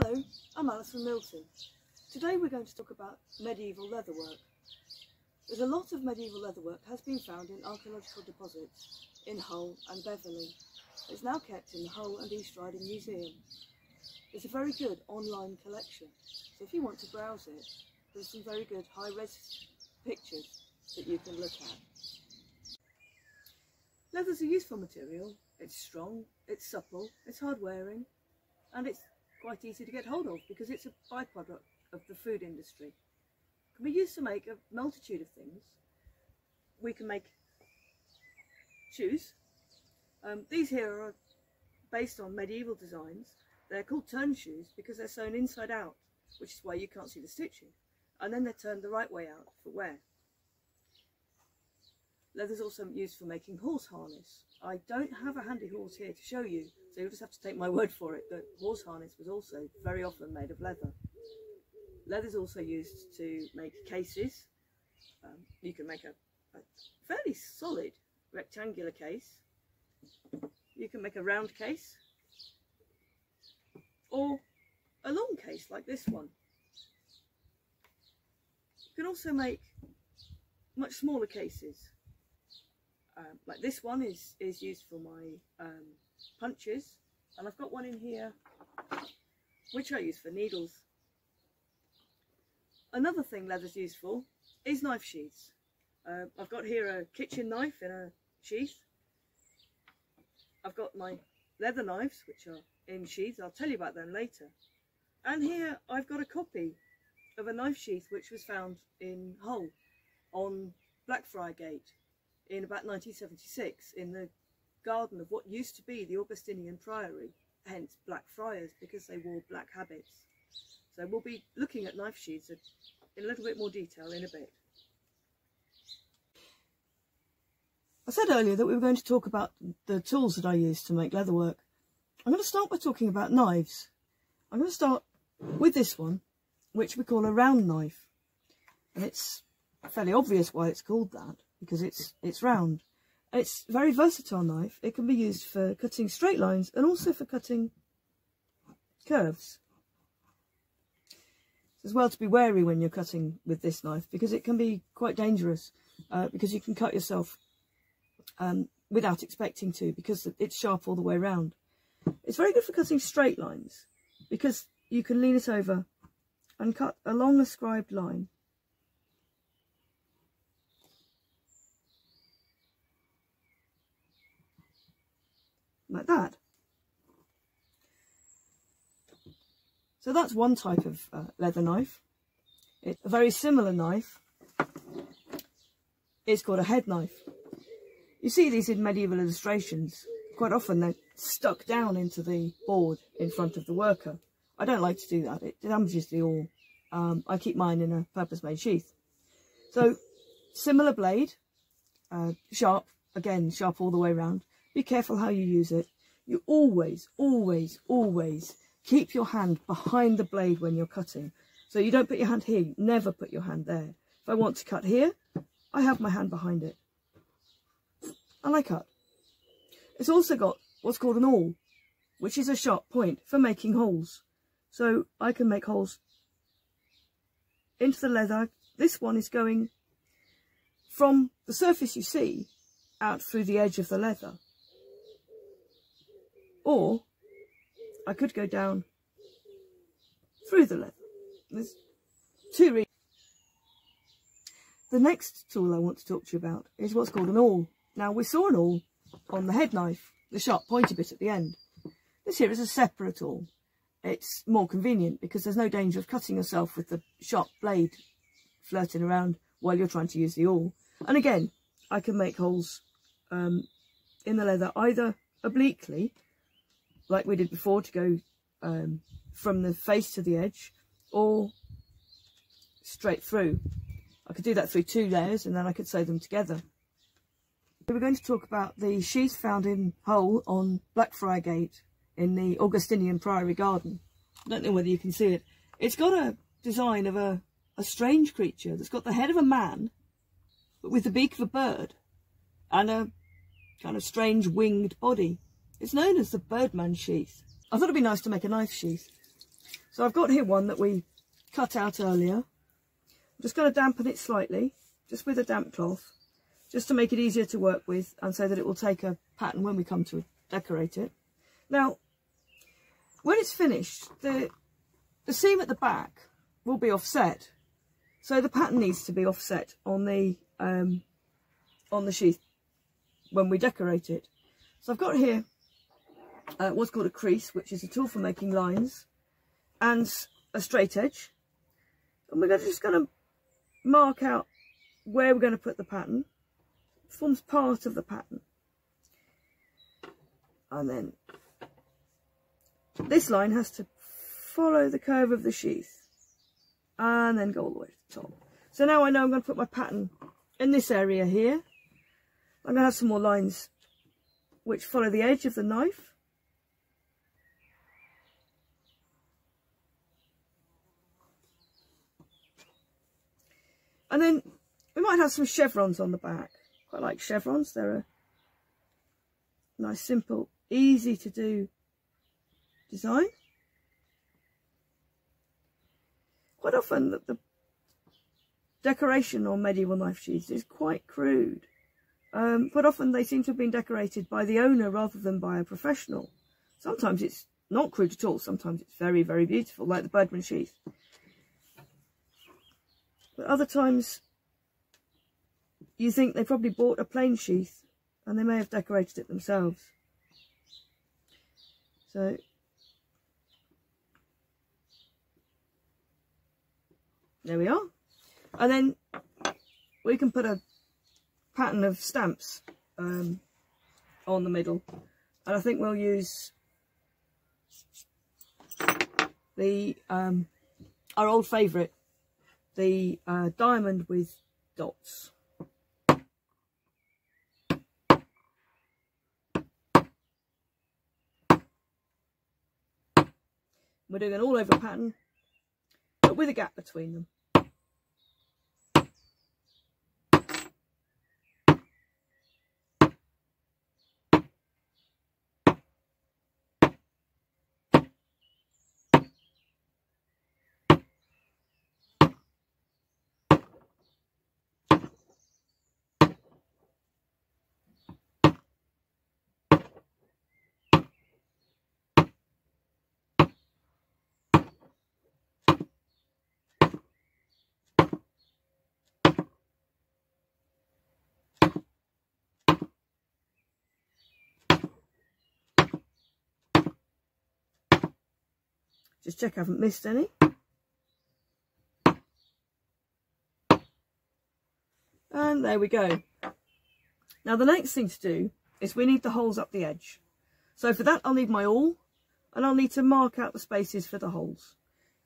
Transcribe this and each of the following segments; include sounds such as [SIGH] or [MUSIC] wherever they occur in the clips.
Hello, I'm Alison Milton. Today we're going to talk about medieval leatherwork. There's a lot of medieval leatherwork has been found in archaeological deposits in Hull and Beverley. It's now kept in the Hull and East Riding Museum. It's a very good online collection, so if you want to browse it, there's some very good high-res pictures that you can look at. Leather's a useful material. It's strong, it's supple, it's hard wearing, and it's quite easy to get hold of because it's a byproduct of the food industry. It can be used to make a multitude of things. We can make shoes. Um, these here are based on medieval designs. They're called turn shoes because they're sewn inside out, which is why you can't see the stitching. And then they're turned the right way out for wear. Leather's also used for making horse harness. I don't have a handy horse here to show you, so you'll just have to take my [LAUGHS] word for it that horse harness was also very often made of leather. Leather is also used to make cases. Um, you can make a, a fairly solid rectangular case. You can make a round case or a long case like this one. You can also make much smaller cases um, like this one is is used for my um, punches and I've got one in here which I use for needles. Another thing leather's useful is knife sheaths. Uh, I've got here a kitchen knife in a sheath. I've got my leather knives which are in sheaths. I'll tell you about them later. And here I've got a copy of a knife sheath which was found in Hull on Blackfriar Gate in about 1976 in the garden of what used to be the Augustinian Priory, hence Black Friars, because they wore black habits. So we'll be looking at knife sheaths in a little bit more detail in a bit. I said earlier that we were going to talk about the tools that I use to make leatherwork. I'm going to start by talking about knives. I'm going to start with this one, which we call a round knife. And it's fairly obvious why it's called that because it's it's round. It's a very versatile knife. It can be used for cutting straight lines and also for cutting curves. As well to be wary when you're cutting with this knife because it can be quite dangerous uh, because you can cut yourself um, without expecting to because it's sharp all the way around. It's very good for cutting straight lines because you can lean it over and cut a long ascribed line like that. So that's one type of uh, leather knife. It's a very similar knife. It's called a head knife. You see these in medieval illustrations. Quite often they're stuck down into the board in front of the worker. I don't like to do that. It damages the awl. Um, I keep mine in a purpose-made sheath. So, similar blade, uh, sharp, again, sharp all the way around. Be careful how you use it. You always, always, always keep your hand behind the blade when you're cutting. So you don't put your hand here, you never put your hand there. If I want to cut here, I have my hand behind it. And I cut. It's also got what's called an awl, which is a sharp point for making holes. So I can make holes into the leather. This one is going from the surface you see out through the edge of the leather. Or I could go down through the leather. There's two reasons. The next tool I want to talk to you about is what's called an awl. Now we saw an awl on the head knife, the sharp pointy bit at the end. This here is a separate awl. It's more convenient because there's no danger of cutting yourself with the sharp blade flirting around while you're trying to use the awl. And again, I can make holes um, in the leather either obliquely like we did before to go um, from the face to the edge or straight through. I could do that through two layers and then I could sew them together. We're going to talk about the sheath found in Hull on Blackfriar Gate in the Augustinian Priory Garden. I don't know whether you can see it. It's got a design of a, a strange creature that's got the head of a man but with the beak of a bird and a kind of strange winged body. It's known as the Birdman sheath. I thought it'd be nice to make a knife sheath. So I've got here one that we cut out earlier. I'm just going to dampen it slightly, just with a damp cloth, just to make it easier to work with and so that it will take a pattern when we come to decorate it. Now, when it's finished, the, the seam at the back will be offset. So the pattern needs to be offset on the um, on the sheath when we decorate it. So I've got here uh, what's called a crease, which is a tool for making lines, and a straight edge. And we're just going to mark out where we're going to put the pattern. It forms part of the pattern. And then this line has to follow the curve of the sheath and then go all the way to the top. So now I know I'm going to put my pattern in this area here. I'm going to have some more lines which follow the edge of the knife. And then we might have some chevrons on the back. Quite like chevrons. They're a nice, simple, easy to do design. Quite often the, the decoration on medieval knife sheaths is quite crude. Um, but often they seem to have been decorated by the owner rather than by a professional. Sometimes it's not crude at all. Sometimes it's very, very beautiful, like the Birdman sheath. But other times you think they probably bought a plain sheath and they may have decorated it themselves. So there we are. And then we can put a pattern of stamps um, on the middle. And I think we'll use the um, our old favourite, the uh, diamond with dots. We're doing an all over pattern, but with a gap between them. Just check I haven't missed any. And there we go. Now the next thing to do is we need the holes up the edge. So for that I'll need my awl and I'll need to mark out the spaces for the holes.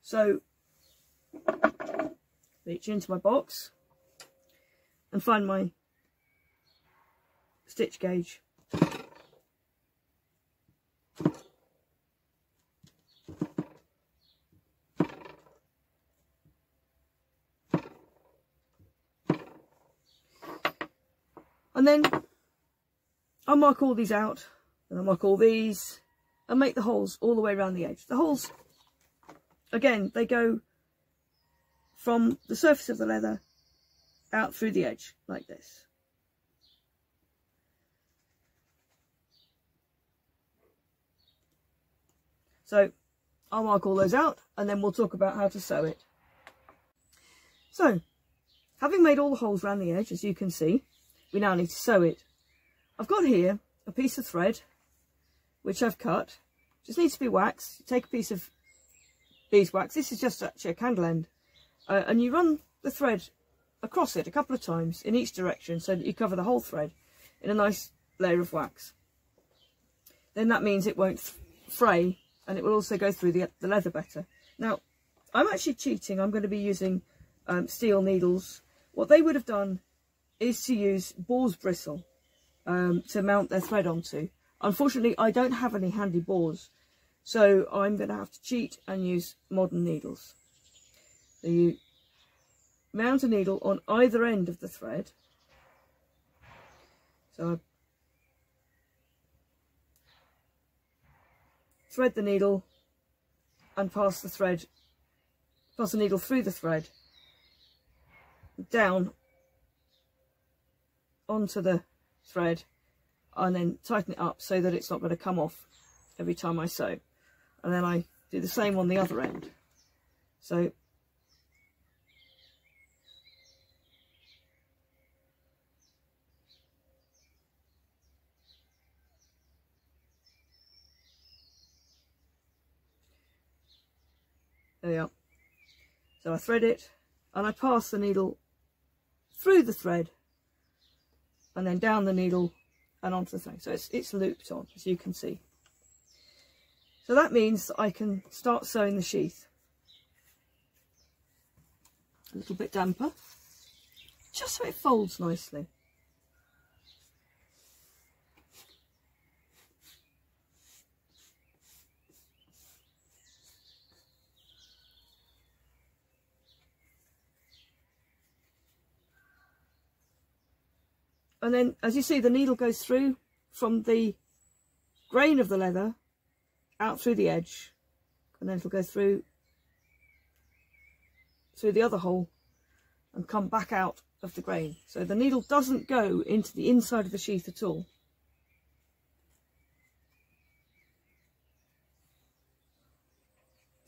So reach into my box and find my stitch gauge. And then I'll mark all these out and I'll mark all these and make the holes all the way around the edge. The holes, again, they go from the surface of the leather out through the edge like this. So I'll mark all those out and then we'll talk about how to sew it. So, having made all the holes around the edge, as you can see, we now need to sew it. I've got here a piece of thread, which I've cut. Just needs to be waxed. You take a piece of beeswax. This is just actually a candle end. Uh, and you run the thread across it a couple of times in each direction so that you cover the whole thread in a nice layer of wax. Then that means it won't fray and it will also go through the, the leather better. Now, I'm actually cheating. I'm going to be using um, steel needles. What they would have done is to use boar's bristle um, to mount their thread onto. Unfortunately, I don't have any handy boars, so I'm going to have to cheat and use modern needles. So you mount a needle on either end of the thread. So I thread the needle and pass the thread, pass the needle through the thread, down onto the thread and then tighten it up so that it's not going to come off every time I sew. And then I do the same on the other end. So There we are. So I thread it and I pass the needle through the thread and then down the needle and onto the thing. So it's, it's looped on, as you can see. So that means that I can start sewing the sheath. A little bit damper, just so it folds nicely. And then as you see the needle goes through from the grain of the leather out through the edge. And then it'll go through through the other hole and come back out of the grain. So the needle doesn't go into the inside of the sheath at all.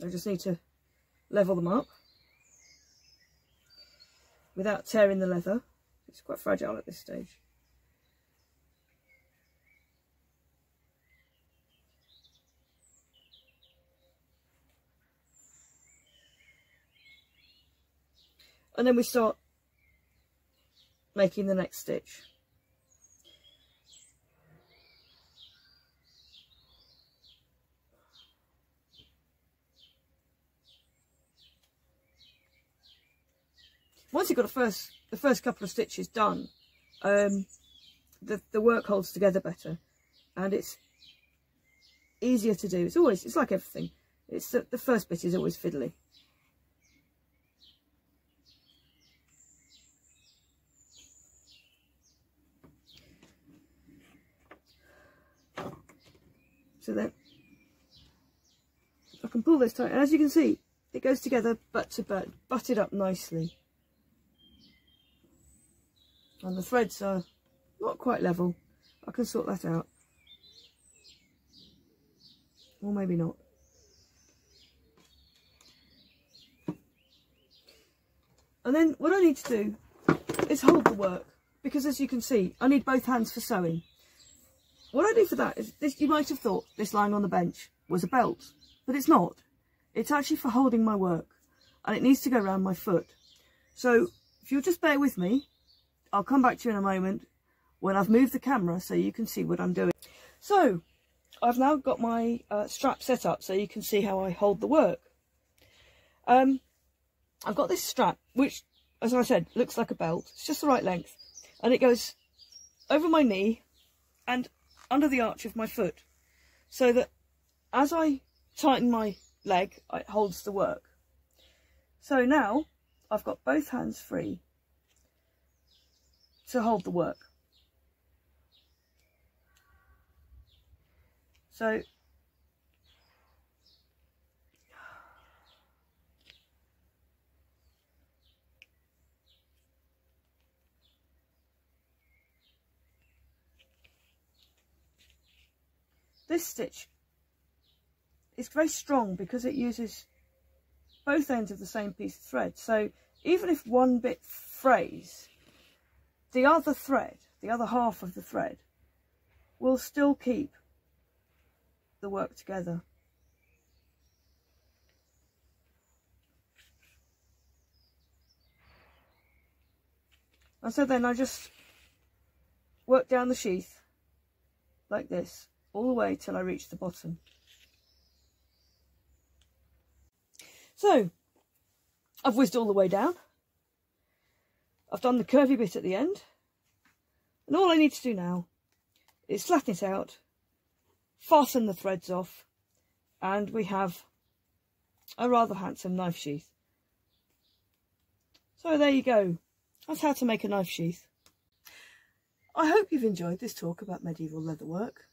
I just need to level them up without tearing the leather. It's quite fragile at this stage and then we start making the next stitch. Once you've got the first the first couple of stitches done, um, the the work holds together better, and it's easier to do. It's always it's like everything. It's the, the first bit is always fiddly. So then I can pull this tight. And as you can see, it goes together butt to butt, butted up nicely. And the threads are not quite level. I can sort that out. Or maybe not. And then what I need to do is hold the work. Because as you can see, I need both hands for sewing. What I do for that is, this, you might have thought this lying on the bench was a belt, but it's not. It's actually for holding my work, and it needs to go around my foot. So if you'll just bear with me, I'll come back to you in a moment when I've moved the camera so you can see what I'm doing. So I've now got my uh, strap set up so you can see how I hold the work. Um, I've got this strap, which, as I said, looks like a belt. It's just the right length. And it goes over my knee and under the arch of my foot so that as I tighten my leg, it holds the work. So now I've got both hands free to hold the work. So This stitch is very strong because it uses both ends of the same piece of thread. So even if one bit frays, the other thread, the other half of the thread, will still keep the work together. And so then I just work down the sheath like this all the way till I reach the bottom. So, I've whizzed all the way down. I've done the curvy bit at the end. And all I need to do now is flatten it out, fasten the threads off, and we have a rather handsome knife sheath. So there you go. That's how to make a knife sheath. I hope you've enjoyed this talk about medieval leatherwork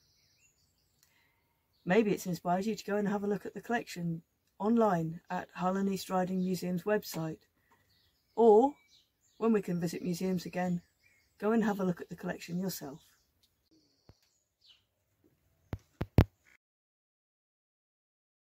maybe it's inspired you to go and have a look at the collection online at Hull and East Riding Museum's website. Or, when we can visit museums again, go and have a look at the collection yourself.